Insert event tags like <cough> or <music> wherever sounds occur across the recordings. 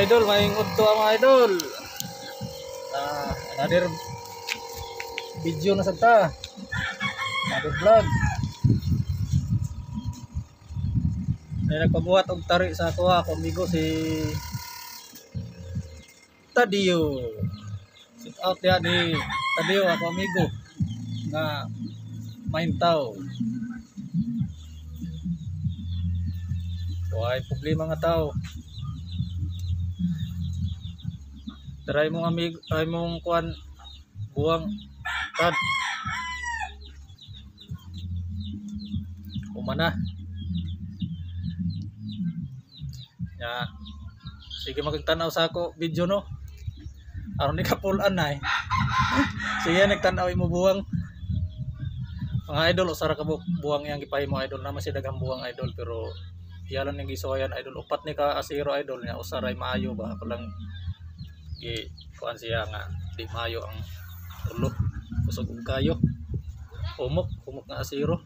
idol, maingod to ang mga idol. Ah, another video na sagta. Another vlog. May nagpabuhat og tari sa ako ako amigo si Tadio. Shout out ya ni Tadio ako amigo na Maintaw. Why problema nga tao. Try mong amigo, try mong kuan buwang tad. Umana. Ya. Sige magtanaw sa ako video no. Aron ni kapulan na eh. Sige nagtanaw imo buwang. Mga idol usara ka bu buwang yang gipahimo idol naman si daghang buwang idol pero iyalan ning gisuwayan idol upat ni ka asiro idol niya usaray maayo ba ako lang gi kuan siya nga di maayo ang ulo. Kusog og kayo. Humok humok nga asiro.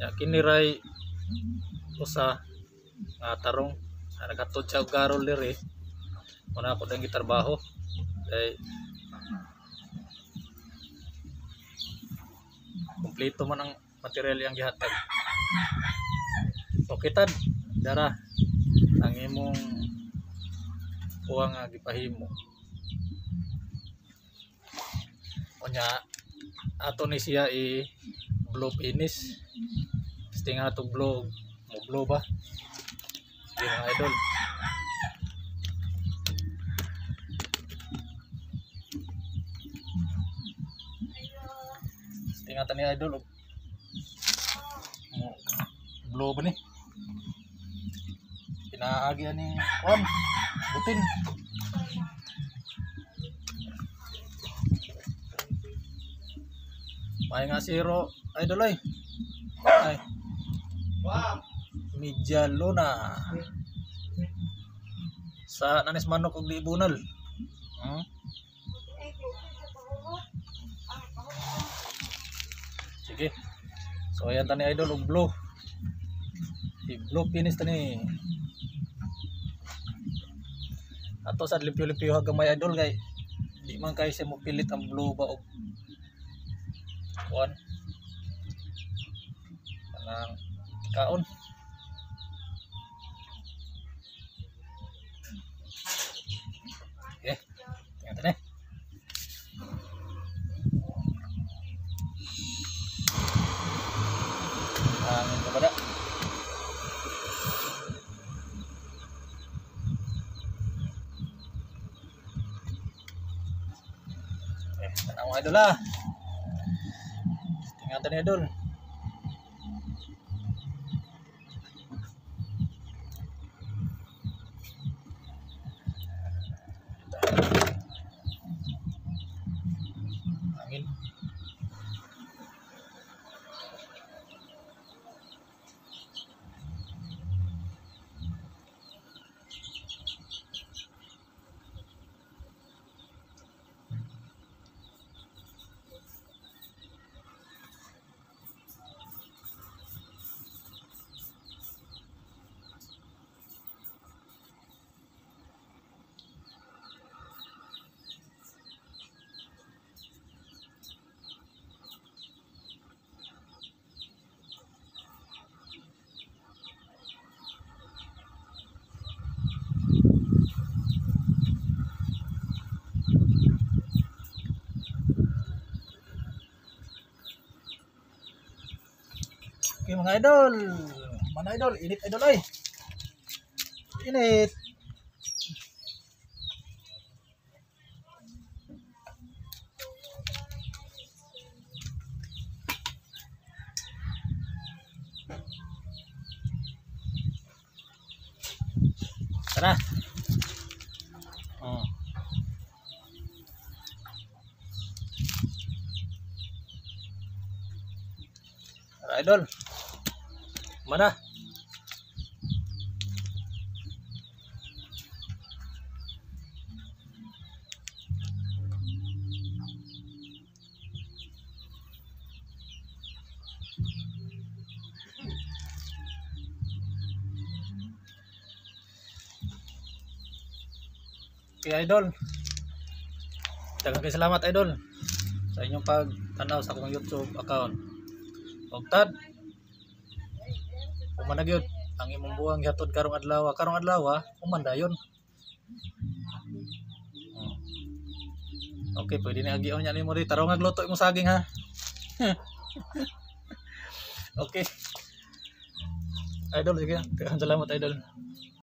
Ya kiniray usa nga tarong nga nagatod siya og garol diri. Muna ako dang gitrabaho kay kumpleto man ang material yang gihatag. Okay tad dara. Ang imong kuha nga gipahimo unya ato ni siya i blow finish Gusto nga ito blow mo blow ba sige mga idol. Gusto nga ito ni idol. Mo blow ba ni. Pinaagi ni. Kon butin. May nga zero ay ay. Media luna. Sa nanis manok og di bunal hmm? sige. So ayan tani idol og blue. I-blue finish tani ato sa limpyo-limpyo hanggang may idol kay di man kay siya mo pilit ang blue ba og kuan kanang kaon tanang idol ah. Tingnan tayo ni idol. Angin. Mga idol. Mga idol, init idol ay. Init. Tara. Oh. Idol. Mana? Okay, idol. Daghang salamat, idol. Sa inyong pagtanaw sa akong YouTube account. Og tad. Umanagyod ang imong buwang gihatod karong adlaw, karong adlaw, umandayon. Okay, pwede na hagion niya nimo ri. Tarong agluto imong saging ha. <laughs> okay. Idol, sige. Salamat, idol.